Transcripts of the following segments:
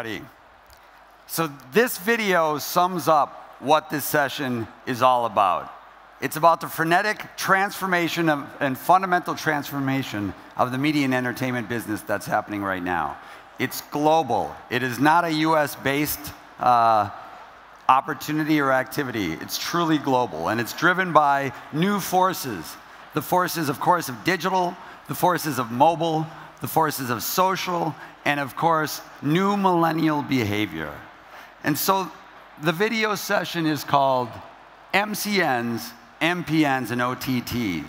everybody. So this video sums up what this session is all about. It's about the frenetic transformation of, and fundamental transformation of the media and entertainment business that's happening right now. It's global. It is not a US-based uh, opportunity or activity. It's truly global, and it's driven by new forces. The forces, of course, of digital, the forces of mobile, the forces of social, and of course, new millennial behavior. And so the video session is called MCNs, MPNs, and OTTs.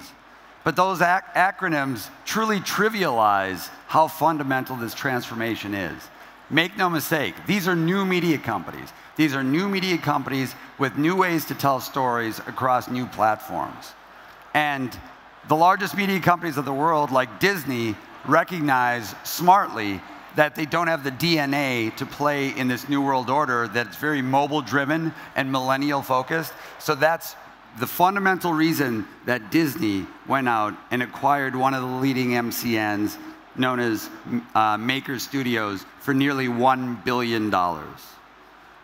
But those ac acronyms truly trivialize how fundamental this transformation is. Make no mistake, these are new media companies. These are new media companies with new ways to tell stories across new platforms. And the largest media companies of the world, like Disney, recognize smartly that they don't have the DNA to play in this new world order that's very mobile driven and millennial focused. So that's the fundamental reason that Disney went out and acquired one of the leading MCNs known as uh, Maker Studios for nearly $1 billion.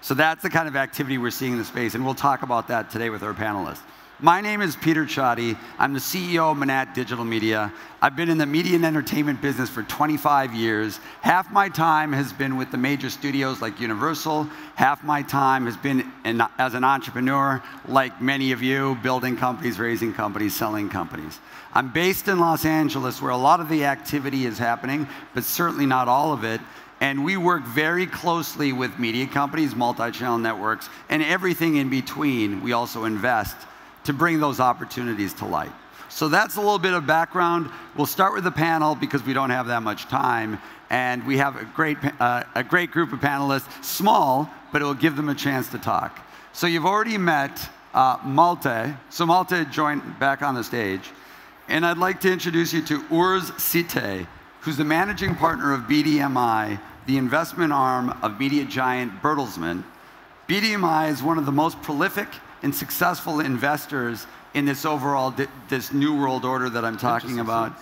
So that's the kind of activity we're seeing in the space, and we'll talk about that today with our panelists. My name is Peter Csathy. I'm the CEO of Manatt Digital Media. I've been in the media and entertainment business for 25 years. Half my time has been with the major studios like Universal. Half my time has been in, as an entrepreneur, like many of you, building companies, raising companies, selling companies. I'm based in Los Angeles, where a lot of the activity is happening, but certainly not all of it. And we work very closely with media companies, multi-channel networks, and everything in between. We also invest to bring those opportunities to light. So that's a little bit of background. We'll start with the panel because we don't have that much time. And we have a great, uh, a great group of panelists, small, but it will give them a chance to talk. So you've already met uh, Malte. So Malte joined back on the stage. And I'd like to introduce you to Urs Cete, who's the managing partner of BDMI, the investment arm of media giant Bertelsmann. BDMI is one of the most prolific and successful investors in this overall, this new world order that I'm talking about,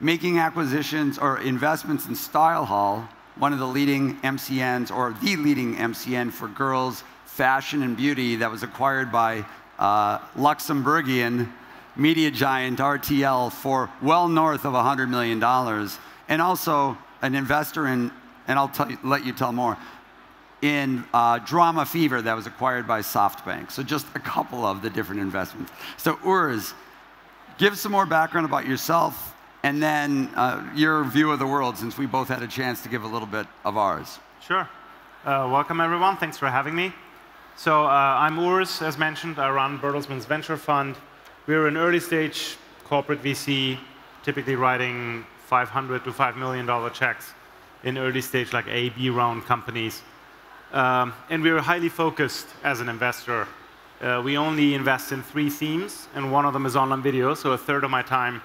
making acquisitions or investments in StyleHaul, one of the leading MCNs or the leading MCN for girls, fashion and beauty that was acquired by uh, Luxembourgian media giant RTL for well north of $100 million. And also an investor in, and I'll you, let you tell more, in uh, DramaFever that was acquired by SoftBank. So just a couple of the different investments. So Urs, give some more background about yourself and then uh, your view of the world since we both had a chance to give a little bit of ours. Sure. Uh, welcome everyone, thanks for having me. So uh, I'm Urs, as mentioned, I run Bertelsmann's venture fund. We're an early stage corporate VC, typically writing 500 to $5 million checks in early stage like A, B round companies. Um, and we're highly focused as an investor. Uh, we only invest in three themes, and one of them is online video, so a third of my time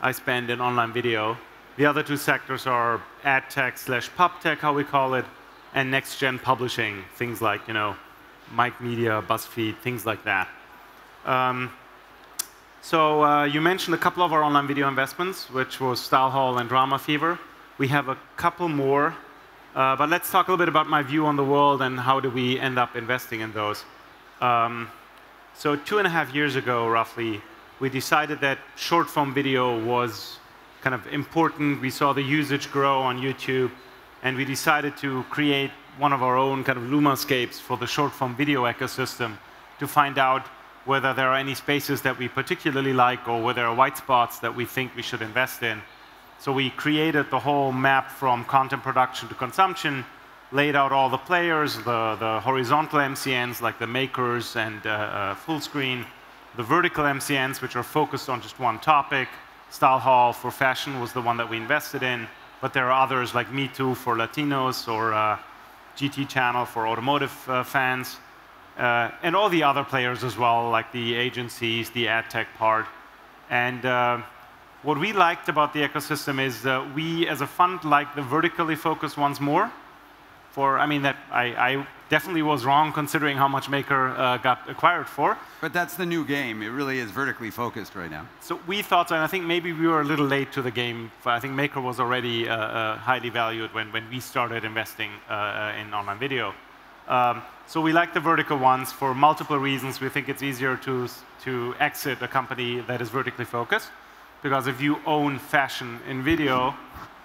I spend in online video. The other two sectors are ad tech slash pub tech, how we call it, and next gen publishing, things like, you know, Mic Media, BuzzFeed, things like that. Um, so uh, you mentioned a couple of our online video investments, which was StyleHaul and DramaFever. We have a couple more uh, but let's talk a little bit about my view on the world and how do we end up investing in those. Um, so two and a half years ago, roughly, we decided that short form video was kind of important. We saw the usage grow on YouTube, and we decided to create one of our own kind of Lumascapes for the short form video ecosystem to find out whether there are any spaces that we particularly like or whether there are white spots that we think we should invest in. So we created the whole map from content production to consumption, laid out all the players, the, the horizontal MCNs like the makers and uh, uh, Fullscreen, the vertical MCNs which are focused on just one topic. StyleHaul for fashion was the one that we invested in, but there are others like mitú for Latinos or uh, GT Channel for automotive uh, fans, uh, and all the other players as well, like the agencies, the ad tech part. And uh, what we liked about the ecosystem is uh, we, as a fund, like the vertically focused ones more. for, I mean, that I, I definitely was wrong considering how much Maker uh, got acquired for. But that's the new game. It really is vertically focused right now. So we thought and I think maybe we were a little late to the game. I think Maker was already uh, uh, highly valued when, when we started investing uh, uh, in online video. Um, so we like the vertical ones for multiple reasons. We think it's easier to, to exit a company that is vertically focused. Because if you own fashion in video,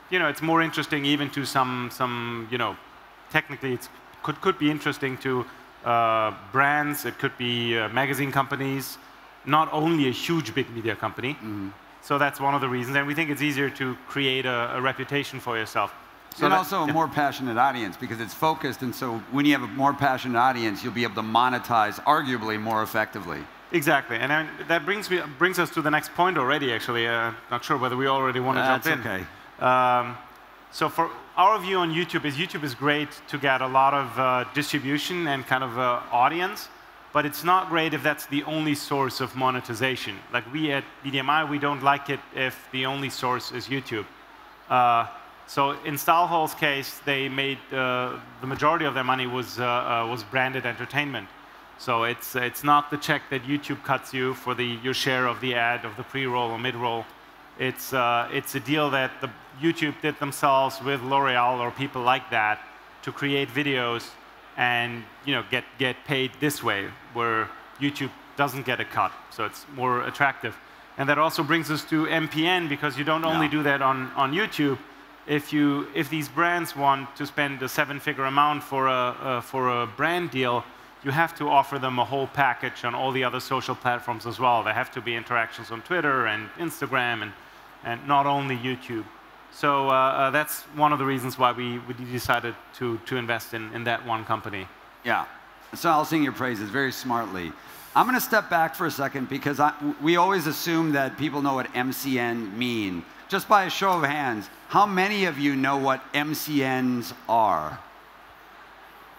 you know, it's more interesting even to some, some you know, technically it could, could be interesting to uh, brands, it could be uh, magazine companies, not only a huge big media company. Mm -hmm. So that's one of the reasons. And we think it's easier to create a, a reputation for yourself. So and also a more passionate audience because it's focused, and so when you have a more passionate audience, you'll be able to monetize arguably more effectively. Exactly, and then that brings me brings us to the next point already. Actually, uh, not sure whether we already want to jump in. okay. Um, so for our view on YouTube is YouTube is great to get a lot of uh, distribution and kind of uh, audience, but it's not great if that's the only source of monetization. Like we at BDMI, we don't like it if the only source is YouTube. Uh, so in StyleHaul's case, they made uh, the majority of their money was uh, uh, was branded entertainment. So it's it's not the check that YouTube cuts you for the your share of the ad of the pre-roll or mid-roll. It's it's a deal that the YouTube did themselves with L'Oreal or people like that to create videos and you know, get, get paid this way, where YouTube doesn't get a cut, so it's more attractive. And that also brings us to MPN, because you don't only do that on, on YouTube. If, you, if these brands want to spend a seven-figure amount for a, uh, for a brand deal, you have to offer them a whole package on all the other social platforms as well. There have to be interactions on Twitter and Instagram and, and not only YouTube. So uh, uh, that's one of the reasons why we, we decided to, to invest in, in that one company. Yeah. So I'll sing your praises very smartly. I'm going to step back for a second because I, we always assume that people know what MCN mean. Just by a show of hands, how many of you know what MCNs are?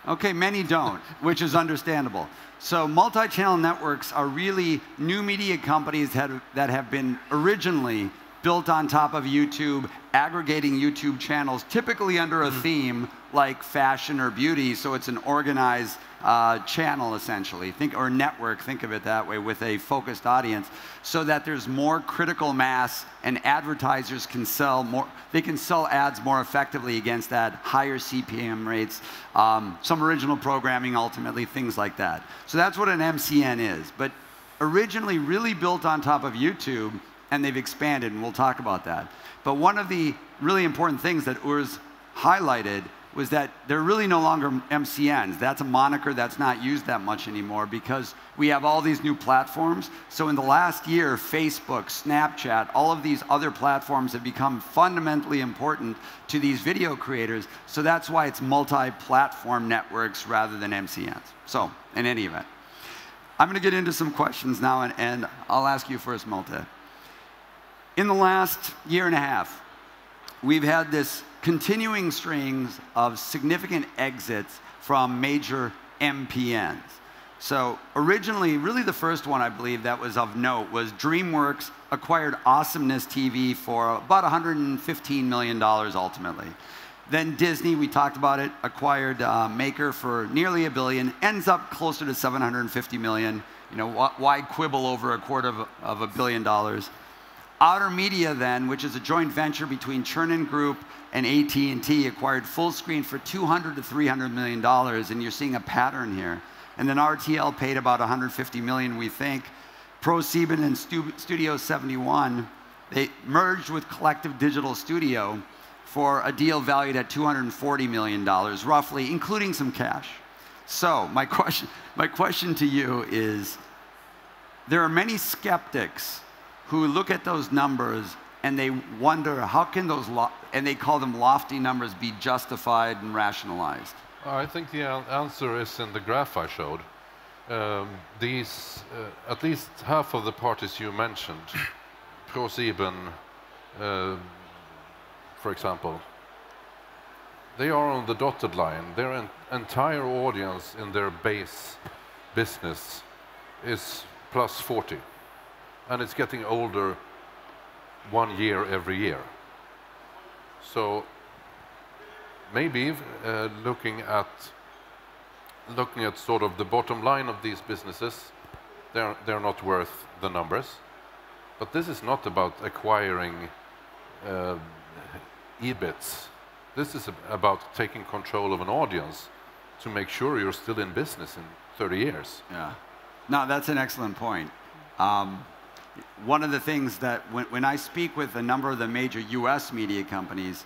Okay, many don't, which is understandable. So multi-channel networks are really new media companies that, that have been originally built on top of YouTube, aggregating YouTube channels, typically under a mm-hmm. theme like fashion or beauty, so it's an organized uh, channel essentially, think or network, think of it that way, with a focused audience, so that there's more critical mass and advertisers can sell more. They can sell ads more effectively against that, higher CPM rates, um, some original programming, ultimately things like that. So that's what an MCN is. But originally, really built on top of YouTube and they've expanded, and we'll talk about that. But one of the really important things that Urs highlighted was that they're really no longer MCNs. That's a moniker that's not used that much anymore because we have all these new platforms. So in the last year, Facebook, Snapchat, all of these other platforms have become fundamentally important to these video creators. So that's why it's multi-platform networks rather than MCNs. So in any event, I'm going to get into some questions now, and, and I'll ask you first, Malte. In the last year and a half, we've had this continuing strings of significant exits from major MPNs. So originally, really the first one I believe that was of note was DreamWorks acquired Awesomeness TV for about $115 million ultimately. Then Disney, we talked about it, acquired uh, Maker for nearly a billion, ends up closer to 750 million. You know, why quibble over a quarter of, of a billion dollars? Otter Media then, which is a joint venture between Chernin Group and AT&T, acquired Fullscreen for 200 to 300 million dollars, and you're seeing a pattern here. And then RTL paid about 150 million, we think. ProSieben and Studio 71, they merged with Collective Digital Studio for a deal valued at 240 million dollars, roughly, including some cash. So my question, my question to you is, there are many skeptics who look at those numbers and they wonder how can those, and they call them lofty numbers, be justified and rationalized? I think the answer is in the graph I showed. Um, these, uh, at least half of the parties you mentioned, ProSieben, uh, for example, they are on the dotted line. Their en entire audience in their base business is plus 40 and it's getting older one year every year. So maybe uh, looking at looking at sort of the bottom line of these businesses, they're they're not worth the numbers. But this is not about acquiring uh, EBITs. This is about taking control of an audience to make sure you're still in business in 30 years. Yeah. No, that's an excellent point. Um, one of the things that when, when I speak with a number of the major US media companies,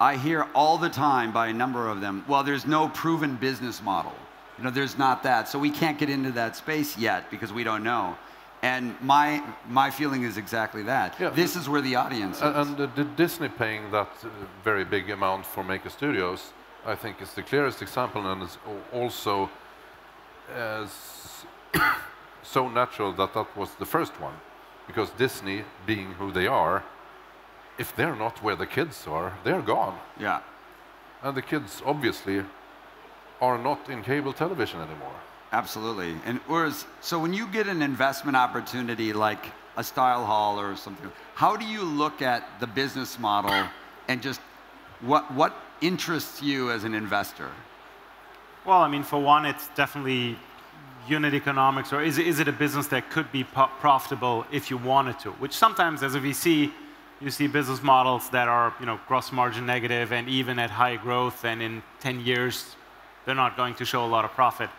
I hear all the time by a number of them, well, there's no proven business model. You know, there's not that. So we can't get into that space yet because we don't know. And my, my feeling is exactly that. Yeah. This is where the audience is. And, the Disney paying that uh, very big amount for Maker Studios, I think is the clearest example and it's also as so natural that that was the first one. Because Disney, being who they are, if they're not where the kids are, they're gone. yeah. And the kids obviously are not in cable television anymore. Absolutely. And Urs, so when you get an investment opportunity like a StyleHaul or something, how do you look at the business model and just what, what interests you as an investor? Well, I mean, for one, it's definitely unit economics, or is it, is it a business that could be profitable if you wanted to? Which sometimes, as a VC, you see business models that are, you know, gross margin negative, and even at high growth, and in 10 years, they're not going to show a lot of profit.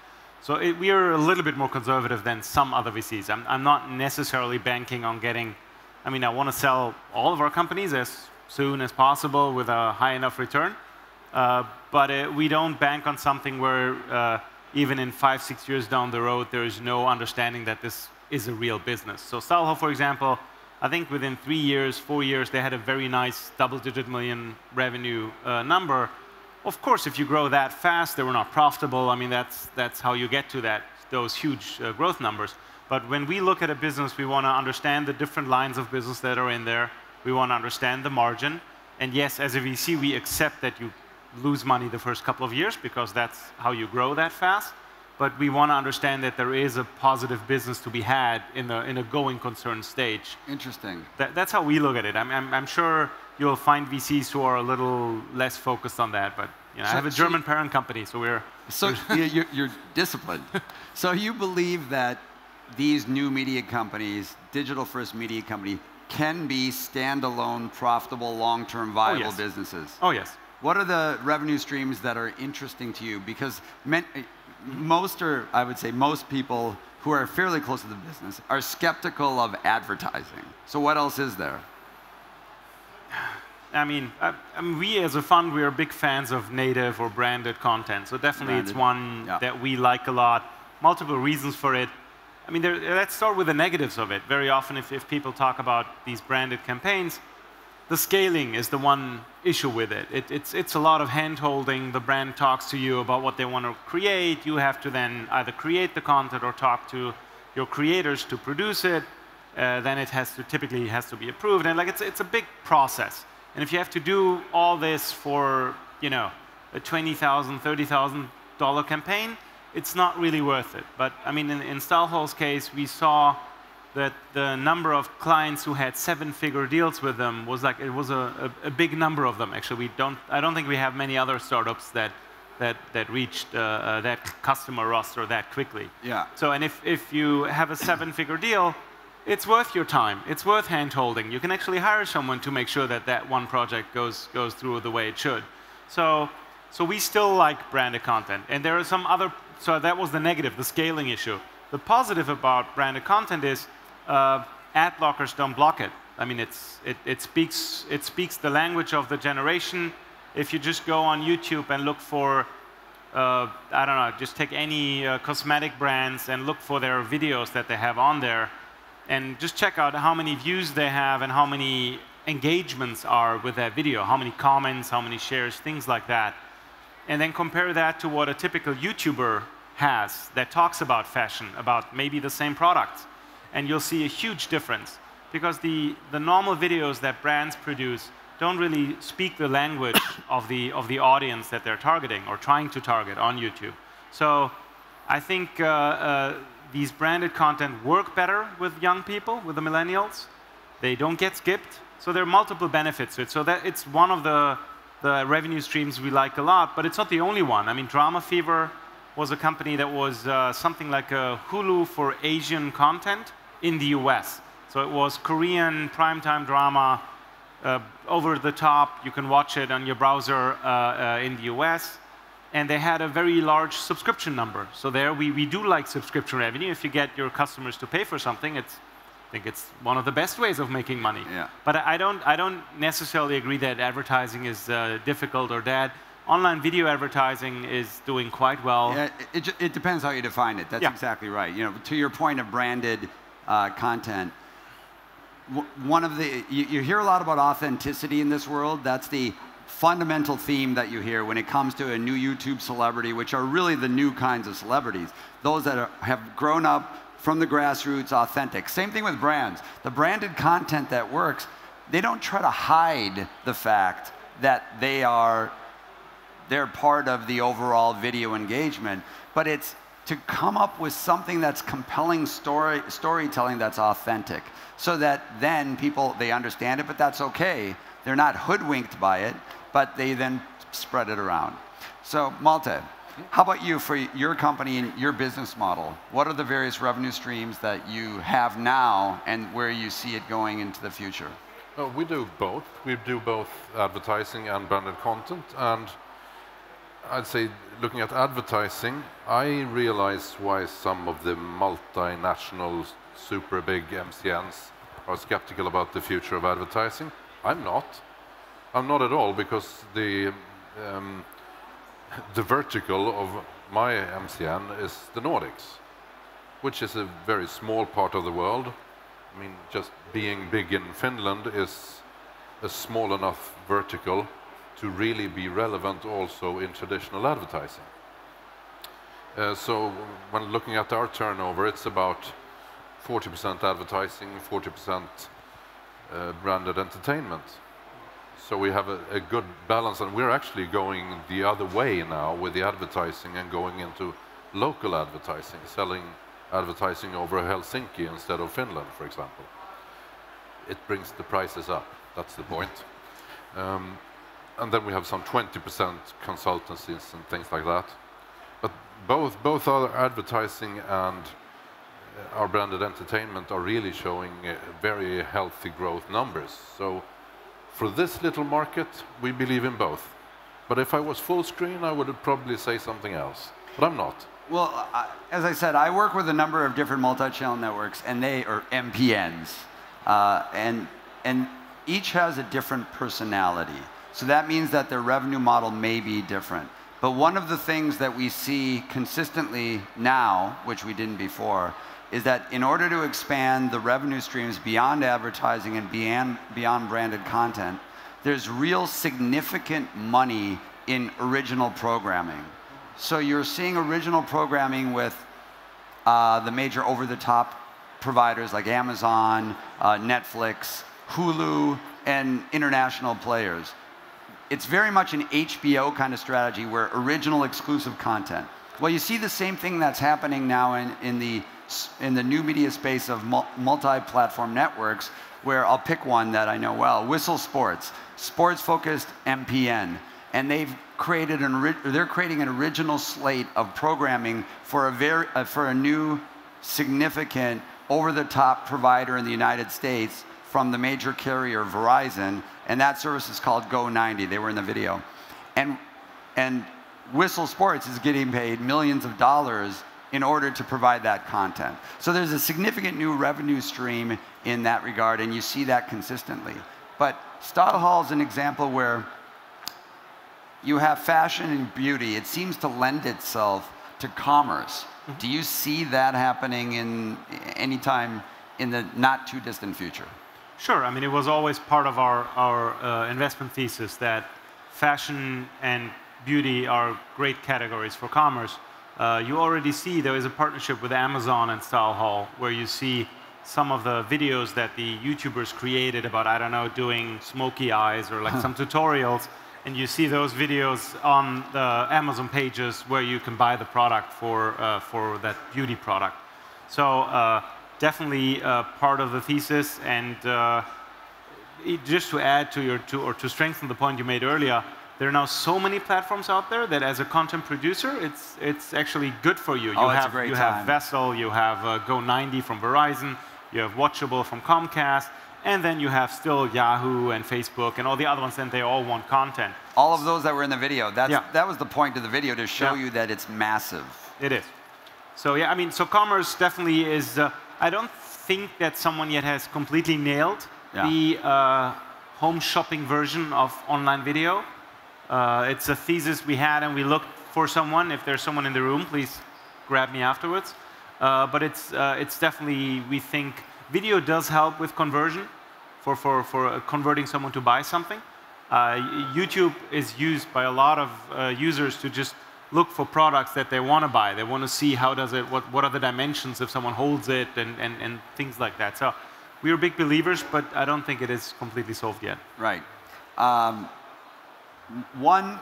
So it, we are a little bit more conservative than some other VCs. I'm, I'm not necessarily banking on getting. I mean, I want to sell all of our companies as soon as possible with a high enough return. Uh, but uh, we don't bank on something where uh, even in five, six years down the road, there is no understanding that this is a real business. So Salho, for example, I think within three years, four years, they had a very nice double-digit million revenue uh, number. Of course, if you grow that fast, they were not profitable. I mean, that's, that's how you get to that, those huge uh, growth numbers. But when we look at a business, we want to understand the different lines of business that are in there. We want to understand the margin. And yes, as a VC, we accept that you lose money the first couple of years because that's how you grow that fast. But we want to understand that there is a positive business to be had in, the, in a going concern stage. Interesting. That, that's how we look at it. I'm, I'm, I'm sure you'll find VCs who are a little less focused on that. But you know, I have a so German parent company, so we're So you- you're, you're disciplined. So you believe that these new media companies, digital first media company, can be standalone, profitable, long-term oh, viable yes. businesses? oh yes. What are the revenue streams that are interesting to you? Because most are, I would say, most people who are fairly close to the business are skeptical of advertising. So what else is there? I mean, I, I mean, we as a fund, we are big fans of native or branded content. So definitely it's one yeah. that we like a lot. Multiple reasons for it. I mean, there, let's start with the negatives of it. Very often, if, if people talk about these branded campaigns, the scaling is the one issue with it. it it's, it's a lot of hand holding. The brand talks to you about what they want to create. You have to then either create the content or talk to your creators to produce it. Uh, then it has to typically has to be approved. And like it's, it's a big process. And if you have to do all this for, you know, a $20,000, $30,000 campaign, it's not really worth it. But I mean, in, in case, we saw that the number of clients who had seven-figure deals with them was like it was a, a, a big number of them. Actually, we don't. I don't think we have many other startups that that that reached uh, uh, that customer roster that quickly. Yeah. So, and if if you have a seven-figure deal, it's worth your time. It's worth hand-holding. You can actually hire someone to make sure that that one project goes goes through the way it should. So, so we still like branded content, and there are some other. So that was the negative, the scaling issue. The positive about branded content is uh, ad blockers don't block it. I mean, it's, it, it, speaks, it speaks the language of the generation. If you just go on YouTube and look for, uh, I don't know, just take any uh, cosmetic brands and look for their videos that they have on there, and just check out how many views they have and how many engagements are with that video, how many comments, how many shares, things like that. And then compare that to what a typical YouTuber has that talks about fashion, about maybe the same products and you'll see a huge difference because the, the normal videos that brands produce don't really speak the language of the, of the audience that they're targeting or trying to target on YouTube. So I think uh, uh, these branded content work better with young people, with the millennials. They don't get skipped. So there are multiple benefits to it. So that it's one of the the revenue streams we like a lot, but it's not the only one. I mean, DramaFever was a company that was uh, something like a Hulu for Asian content in the US. So it was Korean primetime drama, uh, over the top. You can watch it on your browser uh, uh, in the US. And they had a very large subscription number. So there we, we do like subscription revenue. If you get your customers to pay for something, it's I think it's one of the best ways of making money. Yeah. But I don't, I don't necessarily agree that advertising is uh, difficult or bad. Online video advertising is doing quite well. Yeah, it, it, it depends how you define it. That's Yeah. exactly right. You know, to your point of branded uh, content, w- one of the you, you hear a lot about authenticity in this world. That's the fundamental theme that you hear when it comes to a new YouTube celebrity, which are really the new kinds of celebrities. Those that are, have grown up from the grassroots, authentic. Same thing with brands. The branded content that works, they don't try to hide the fact that they are they're part of the overall video engagement, but it's to come up with something that's compelling story, storytelling that's authentic, so that then people they understand it, but that's okay. They're not hoodwinked by it, but they then spread it around. So Malte, how about you for your company and your business model? What are the various revenue streams that you have now, and where you see it going into the future? Uh, we do both. We do both advertising and branded content. And I'd say, looking at advertising, I realize why some of the multinational, super big MCNs are skeptical about the future of advertising. I'm not. I'm not at all, because the um, the vertical of my MCN is the Nordics, which is a very small part of the world. I mean, just being big in Finland is a small enough vertical to really be relevant also in traditional advertising. Uh, so when looking at our turnover, it's about 40% advertising, 40% uh, branded entertainment. So we have a, a good balance, and we're actually going the other way now with the advertising and going into local advertising, selling advertising over Helsinki instead of Finland, for example. It brings the prices up. That's the point. Um, and then we have some 20% consultancies and things like that. But both, both our advertising and uh, our branded entertainment are really showing uh, very healthy growth numbers. So for this little market, we believe in both. But if I was Fullscreen, I would probably say something else. But I'm not. Well, I, as I said, I work with a number of different multi-channel networks, and they are MPNs, uh, and and each has a different personality. So that means that their revenue model may be different. But one of the things that we see consistently now, which we didn't before, is that in order to expand the revenue streams beyond advertising and beyond, beyond branded content, there's real significant money in original programming. So you're seeing original programming with uh, the major over-the-top providers like Amazon, uh, Netflix, Hulu, and international players. It's very much an HBO kind of strategy where original exclusive content. Well, you see the same thing that's happening now in, in, the, in the new media space of multi-platform networks, where I'll pick one that I know well, Whistle Sports, sports-focused MPN and they've created an, they're creating an original slate of programming for a very uh, for a new significant over-the-top provider in the United States from the major carrier Verizon, and that service is called Go90. They were in the video, and and Whistle Sports is getting paid millions of dollars in order to provide that content. So there's a significant new revenue stream in that regard, and you see that consistently. But StyleHaul is an example where you have fashion and beauty. It seems to lend itself to commerce. Mm-hmm. Do you see that happening in any time in the not too distant future? Sure. I mean, it was always part of our, our uh, investment thesis that fashion and beauty are great categories for commerce. Uh, you already see there is a partnership with Amazon and StyleHaul where you see some of the videos that the YouTubers created about, I don't know, doing smoky eyes or like some tutorials. And you see those videos on the Amazon pages where you can buy the product for, uh, for that beauty product. So uh, definitely uh, part of the thesis. And uh, it- just to add to your, to, or to strengthen the point you made earlier, there are now so many platforms out there that as a content producer, it's, it's actually good for you. You Oh, it's a have, great you time. have Vessel, you have uh, Go90 from Verizon, you have Watchable from Comcast, and then you have still Yahoo and Facebook and all the other ones, and they all want content. All of those that were in the video, that's, Yeah. that was the point of the video, to show Yeah. you that it's massive. It is. So yeah, I mean, so commerce definitely is. Uh, I don't think that someone yet has completely nailed Yeah. the uh, home shopping version of online video. Uh, it's a thesis we had, and we looked for someone. If there's someone in the room, please grab me afterwards. Uh, but it's uh, it's definitely we think video does help with conversion for for for uh, converting someone to buy something. Uh, YouTube is used by a lot of uh, users to just look for products that they want to buy. They want to see how does it, what, what are the dimensions if someone holds it, and, and, and things like that. So we are big believers, but I don't think it is completely solved yet. Right. Um, one,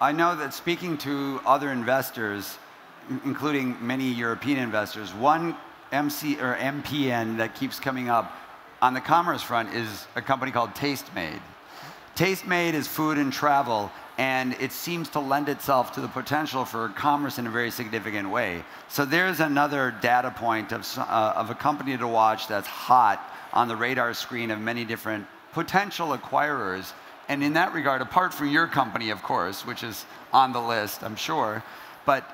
I know that speaking to other investors, including many European investors, one MC or MPN that keeps coming up on the commerce front is a company called Tastemade. Tastemade is food and travel, and it seems to lend itself to the potential for commerce in a very significant way. So there's another data point of, uh, of a company to watch that's hot on the radar screen of many different potential acquirers. And in that regard, apart from your company, of course, which is on the list, I'm sure, but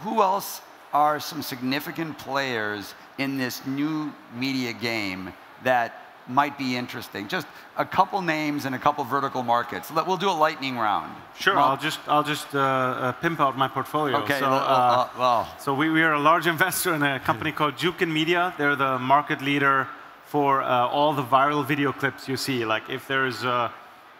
who else are some significant players in this new media game that might be interesting? Just a couple names and a couple vertical markets. We'll do a lightning round. Sure, Well, I'll just I'll just uh, uh, pimp out my portfolio. Okay, So, uh, uh, well, So we, we are a large investor in a company called Jukin Media. They're the market leader for uh, all the viral video clips you see. Like if there's a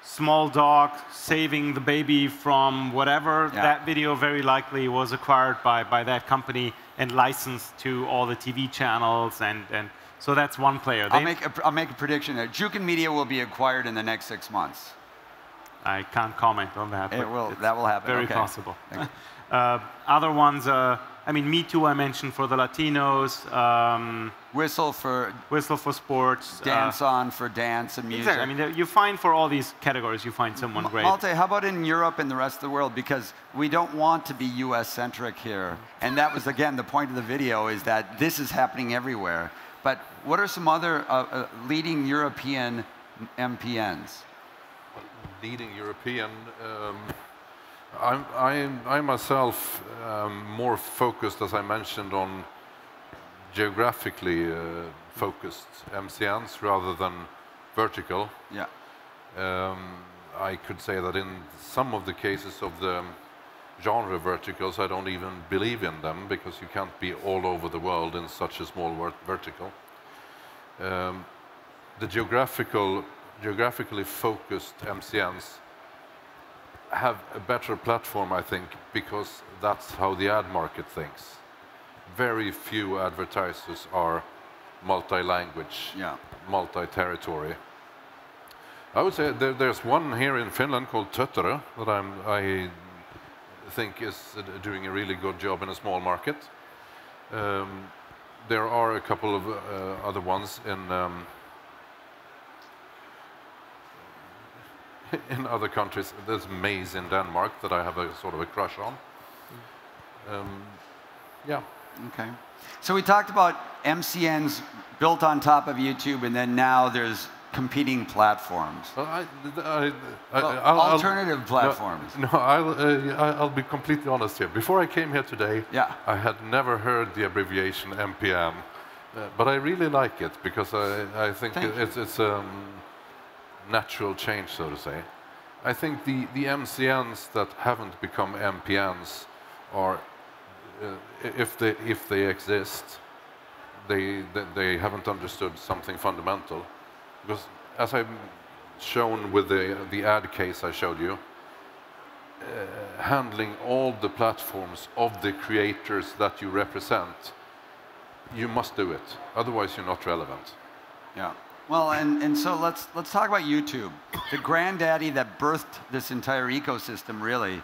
small dog saving the baby from whatever, Yeah. that video very likely was acquired by, by that company and licensed to all the TV channels. And, and so that's one player. I'll make, a, I'll make a prediction there. Jukin Media will be acquired in the next six months. I can't comment on that. It will, that will happen. Very okay. possible. Uh, other ones, uh, I mean, mitú I mentioned for the Latinos, um, Whistle for Whistle for Sports. uh, DanceOn for dance and music. Exactly. I mean, you find for all these categories, you find someone great. Malte, how about in Europe and the rest of the world? Because we don't want to be US centric here. And that was, again, the point of the video is that this is happening everywhere. But what are some other uh, uh, leading European MPNs? leading European. Um, I'm, I'm, I myself am more focused, as I mentioned, on geographically uh, focused MCNs rather than vertical. Yeah. Um, I could say that in some of the cases of the genre verticals, I don't even believe in them because you can't be all over the world in such a small vertical. Um, the geographical, geographically focused MCNs have a better platform, I think, because that's how the ad market thinks. Very few advertisers are multi-language, Yeah. multi-territory. I would say there, there's one here in Finland called Tötterö that I'm, I think is uh, doing a really good job in a small market. Um, there are a couple of uh, other ones in um, in other countries. There's Maze in Denmark that I have a sort of a crush on. Um, yeah. Okay. So we talked about MCNs built on top of YouTube, and then now there's competing platforms. Well, I, I, I, Well, I'll- I'll- alternative platforms. No, no I'll, uh, I- I'll be completely honest here. Before I came here today, Yeah. I had never heard the abbreviation MPN, uh, but I really like it because I, I think Thank it's, it's a um, natural change, so to say. I think the, the MCNs that haven't become MPNs are, uh, if, they, if they exist, they, they, they haven't understood something fundamental. Because as I've shown with the, the ad case I showed you, uh, handling all the platforms of the creators that you represent, you must do it. Otherwise, you're not relevant. Yeah. Well, and, and so let's, let's talk about YouTube, the granddaddy that birthed this entire ecosystem, really.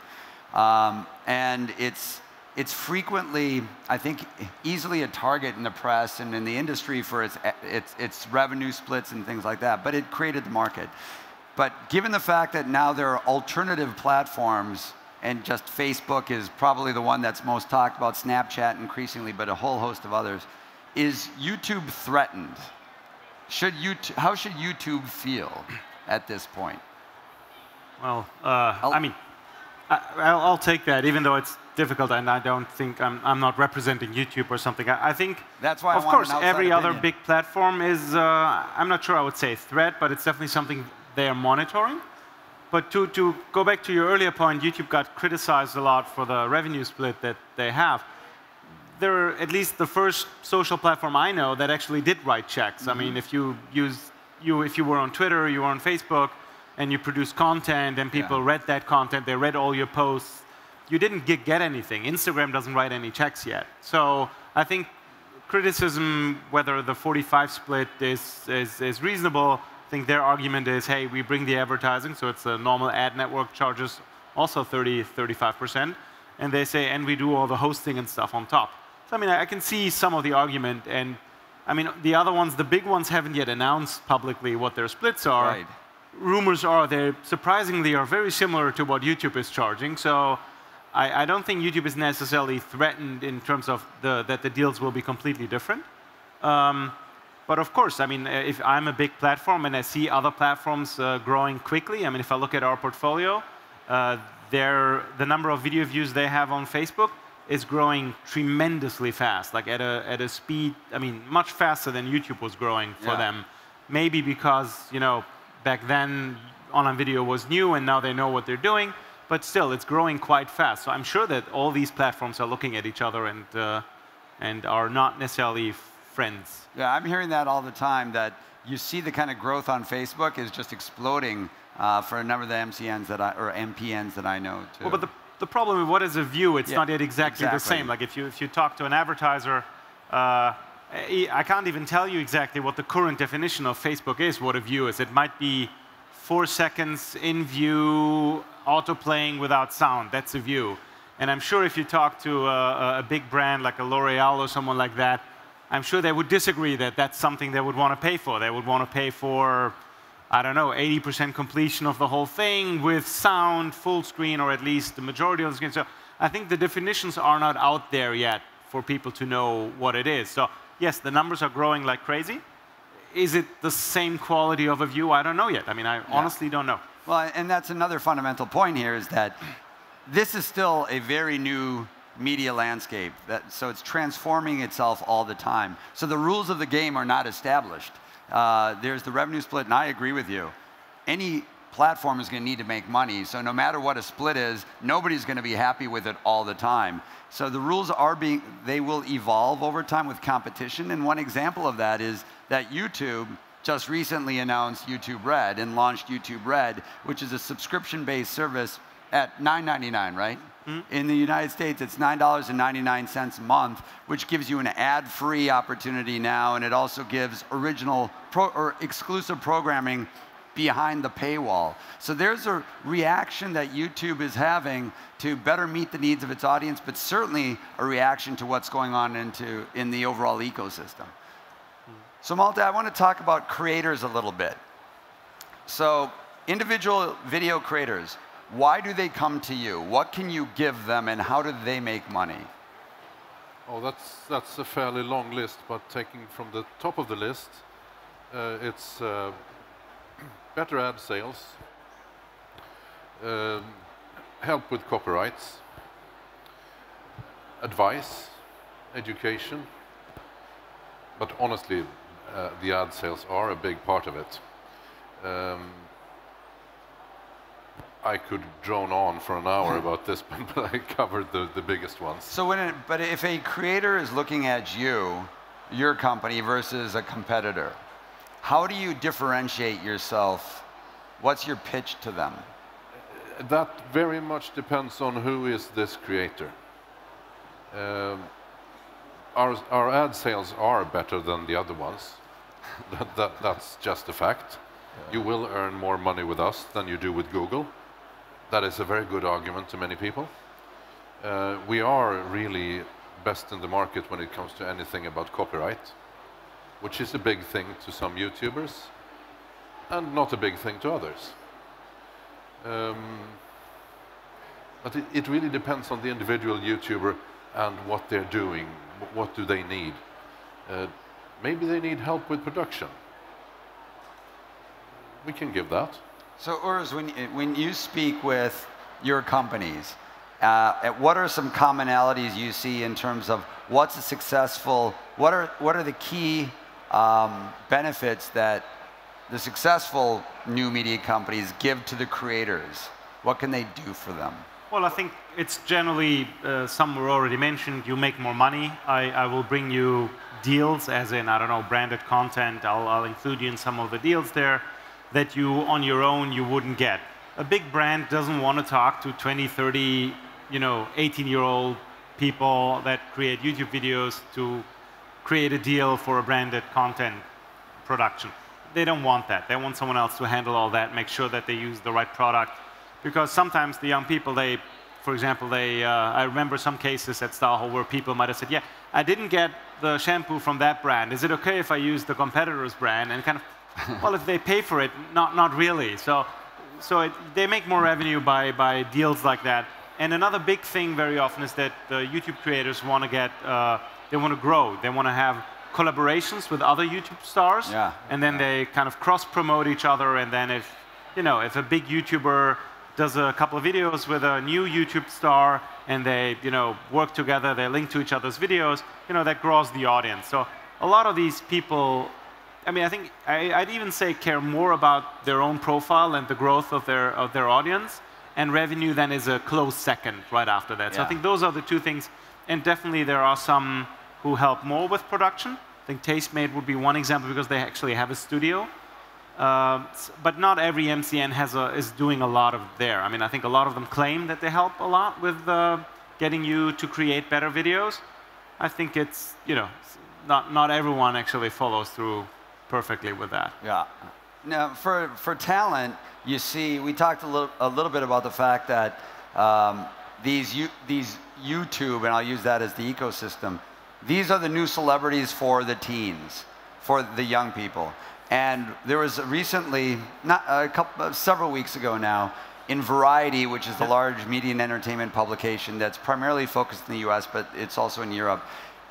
Um, and it's, it's frequently, I think, easily a target in the press and in the industry for its, its, its revenue splits and things like that, but it created the market. But given the fact that now there are alternative platforms, and just Facebook is probably the one that's most talked about, Snapchat increasingly, but a whole host of others, is YouTube threatened? Should YouTube, how should YouTube feel at this point? Well, uh, I mean, I, will take that, even though it's difficult, and I don't think I'm, I'm not representing YouTube or something. I, I think, That's why of course, every opinion. other big platform is, uh, I'm not sure I would say a threat, but it's definitely something they are monitoring. But to, to go back to your earlier point, YouTube got criticized a lot for the revenue split that they have. They're at least the first social platform I know that actually did write checks. Mm -hmm. I mean, mm-hmm. if you use, you, if you were on Twitter, you were on Facebook, and you produce content and people yeah. read that content, they read all your posts, you didn't get, get anything. Instagram doesn't write any checks yet. So I think criticism, whether the 45 split is, is, is reasonable, I think their argument is, hey, we bring the advertising, so it's a normal ad network charges also 30, 35%. And they say, and we do all the hosting and stuff on top. So I mean, I can see some of the argument, and I mean, the other ones, the big ones haven't yet announced publicly what their splits are. Right rumors are they surprisingly are very similar to what YouTube is charging. So I, I, don't think YouTube is necessarily threatened in terms of the, that the deals will be completely different. Um, but of course, I mean, if I'm a big platform and I see other platforms uh, growing quickly, I mean, if I look at our portfolio, uh, the number of video views they have on Facebook is growing tremendously fast, like at a, at a speed, I mean, much faster than YouTube was growing for yeah. them. Maybe because, you know, back then online video was new and now they know what they're doing, but still it's growing quite fast. So I'm sure that all these platforms are looking at each other and, uh, and are not necessarily friends. Yeah, I'm hearing that all the time that you see the kind of growth on Facebook is just exploding uh, for a number of the MCNs that I, or MPNs that I know too. Well, but the, the problem with what is a view, it's yeah, not yet exactly, exactly, the same. Like if you, if you talk to an advertiser, uh, I can't even tell you exactly what the current definition of Facebook is, what a view is. It might be four seconds in view, auto-playing without sound. That's a view. And I'm sure if you talk to a, a big brand like a L'Oreal or someone like that, I'm sure they would disagree that that's something they would want to pay for. They would want to pay for, I don't know, 80% completion of the whole thing with sound, full screen, or at least the majority of the screen. So I think the definitions are not out there yet for people to know what it is. So yes, the numbers are growing like crazy. Is it the same quality of a view? I don't know yet. I mean, I yeah. honestly don't know. Well, and that's another fundamental point here is that this is still a very new media landscape. That, so it's transforming itself all the time. So the rules of the game are not established. Uh, there's the revenue split, and I agree with you. Any platform is going to need to make money. So no matter what a split is, nobody's going to be happy with it all the time. So the rules are being, they will evolve over time with competition. And one example of that is that YouTube just recently announced YouTube Red and launched YouTube Red, which is a subscription-based service at $9.99, right? Mm -hmm. In the United States, it's $9.99 a month, which gives you an ad-free opportunity now, and it also gives original pro or exclusive programming behind the paywall. So there's a reaction that YouTube is having to better meet the needs of its audience, but certainly a reaction to what's going on into, in the overall ecosystem. So Malte, I want to talk about creators a little bit. So individual video creators, why do they come to you? What can you give them and how do they make money? Oh, that's, that's a fairly long list, but taking from the top of the list, uh, it's uh, better ad sales, um, help with copyrights, advice, education, but honestly, uh, the ad sales are a big part of it. Um, I could drone on for an hour about this, but I covered the, the biggest ones. So when it, but if a creator is looking at you, your company versus a competitor, how do you differentiate yourself? What's your pitch to them? That very much depends on who is this creator. Um, our, our ad sales are better than the other ones. that, that, that's just a fact. Yeah. You will earn more money with us than you do with Google. That is a very good argument to many people. Uh, we are really best in the market when it comes to anything about copyright which is a big thing to some YouTubers and not a big thing to others. Um, but it, it, really depends on the individual YouTuber and what they're doing. What do they need? Uh, maybe they need help with production. We can give that. So Urs, when, when you speak with your companies, uh, what are some commonalities you see in terms of what's a successful, what are, what are the key um, benefits that the successful new media companies give to the creators? What can they do for them? Well, I think it's generally, uh, some were already mentioned, you make more money. I, I, will bring you deals, as in, I don't know, branded content. I'll, I'll include you in some of the deals there that you, on your own, you wouldn't get. A big brand doesn't want to talk to 20, 30, you know, 18-year-old people that create YouTube videos to create a deal for a branded content production. They don't want that. They want someone else to handle all that, make sure that they use the right product. Because sometimes the young people, they, for example, they, uh, I remember some cases at StyleHaul where people might have said, yeah, I didn't get the shampoo from that brand. Is it okay if I use the competitor's brand? And kind of, well, if they pay for it, not, not really. So, so it, they make more revenue by, by deals like that. And another big thing very often is that the YouTube creators want to get, uh, they want to grow. They want to have collaborations with other YouTube stars. Yeah. And then yeah. they kind of cross promote each other. And then if, you know, if a big YouTuber does a couple of videos with a new YouTube star and they, you know, work together, they link to each other's videos, you know, that grows the audience. So a lot of these people, I mean, I think I, would even say care more about their own profile and the growth of their, of their audience and revenue then is a close second right after that. Yeah. So I think those are the two things. And definitely there are some who help more with production. I think Tastemade would be one example because they actually have a studio. Uh, but not every MCN has a, is doing a lot of there. I mean, I think a lot of them claim that they help a lot with uh, getting you to create better videos. I think it's, you know, not, not everyone actually follows through perfectly with that. Yeah. Now, for, for talent, you see, we talked a little, a little bit about the fact that um, these, these YouTube, and I'll use that as the ecosystem, these are the new celebrities for the teens, for the young people. And there was recently, not a couple, uh, several weeks ago now, in Variety, which is the large media and entertainment publication that's primarily focused in the US, but it's also in Europe,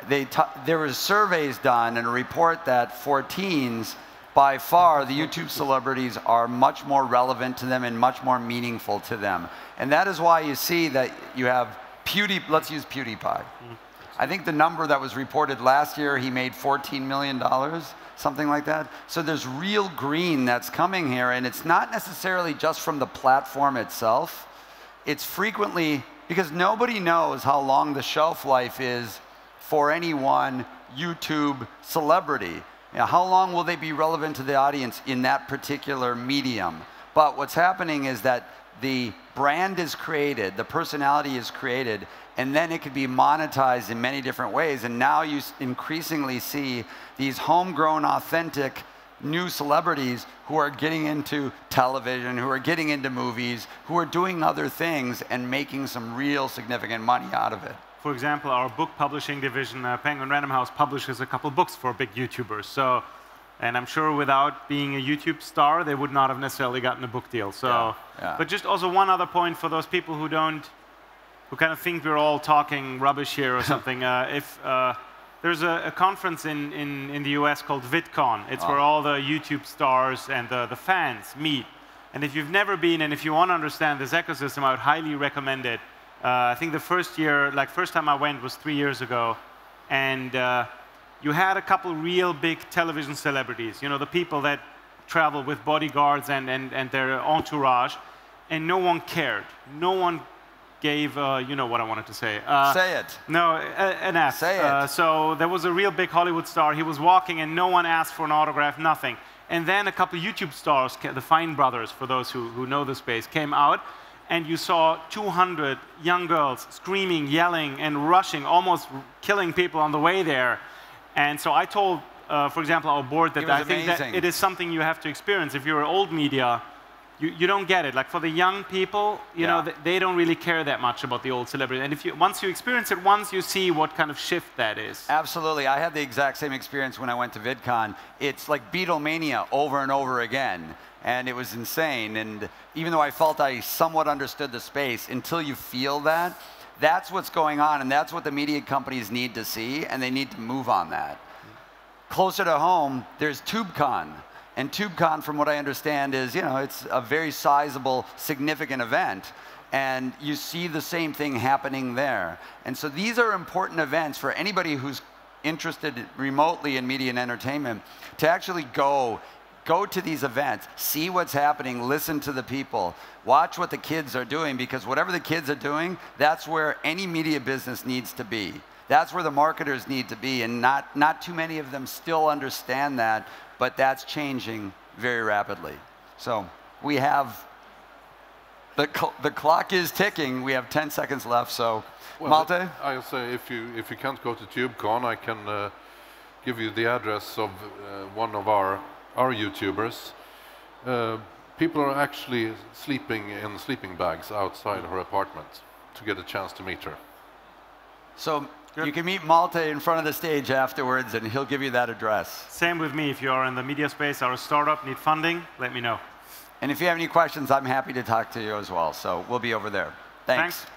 they there was surveys done and a report that for teens, by far, the YouTube celebrities are much more relevant to them and much more meaningful to them. And that is why you see that you have PewDiePie, let's use PewDiePie. Mm-hmm. I think the number that was reported last year, he made $14 million, something like that. So there's real green that's coming here, and it's not necessarily just from the platform itself. It's frequently, because nobody knows how long the shelf life is for any one YouTube celebrity. You know, how long will they be relevant to the audience in that particular medium? But what's happening is that the brand is created, the personality is created, and then it could be monetized in many different ways. And now you increasingly see these homegrown, authentic, new celebrities who are getting into television, who are getting into movies, who are doing other things and making some real significant money out of it for example, our book publishing division, uh, Penguin Random House, publishes a couple books for big YouTubers. So, and I'm sure without being a YouTube star, they would not have necessarily gotten a book deal. So, yeah, yeah. but just also one other point for those people who don't, who kind of think we're all talking rubbish here or something. uh, if uh, there's a, a, conference in, in, in the US called VidCon. It's oh. where all the YouTube stars and the, the fans meet. And if you've never been and if you want to understand this ecosystem, I would highly recommend it. Uh, I think the first year, like first time I went was three years ago, and uh, you had a couple real big television celebrities, you know, the people that travel with bodyguards and, and, and their entourage, and no one cared. No one gave, uh, you know what I wanted to say. Uh, say it. No, an F. Say it. Uh, so there was a real big Hollywood star. He was walking and no one asked for an autograph, nothing. And then a couple YouTube stars, the Fine brothers, for those who, who know the space, came out and you saw 200 young girls screaming, yelling, and rushing, almost killing people on the way there. And so I told, uh, for example, our board that I amazing. think that it is something you have to experience. If you're old media, you, you don't get it. Like for the young people, you yeah. know, they don't really care that much about the old celebrity. And if you, once you experience it once, you see what kind of shift that is. Absolutely. I had the exact same experience when I went to VidCon. It's like Beatlemania over and over again. and it was insane. And even though I felt I somewhat understood the space, until you feel that, that's what's going on, and that's what the media companies need to see, and they need to move on that. Closer to home, there's TubeCon. And TubeCon, from what I understand, is, you know, it's a very sizable, significant event. And you see the same thing happening there. And so these are important events for anybody who's interested remotely in media and entertainment to actually go go to these events, see what's happening, listen to the people, watch what the kids are doing, because whatever the kids are doing, that's where any media business needs to be. That's where the marketers need to be, and not, not too many of them still understand that, but that's changing very rapidly. So we have, the, cl the clock is ticking. We have 10 seconds left, so well, Malte? I'll say if you, if you can't go to TubeCon, I can uh, give you the address of uh, one of our our YouTubers, uh, people are actually sleeping in sleeping bags outside her apartment to get a chance to meet her. So Good. you can meet Malte in front of the stage afterwards, and he'll give you that address. Same with me. If you are in the media space or a startup, need funding, let me know. And if you have any questions, I'm happy to talk to you as well. So we'll be over there. Thanks. Thanks.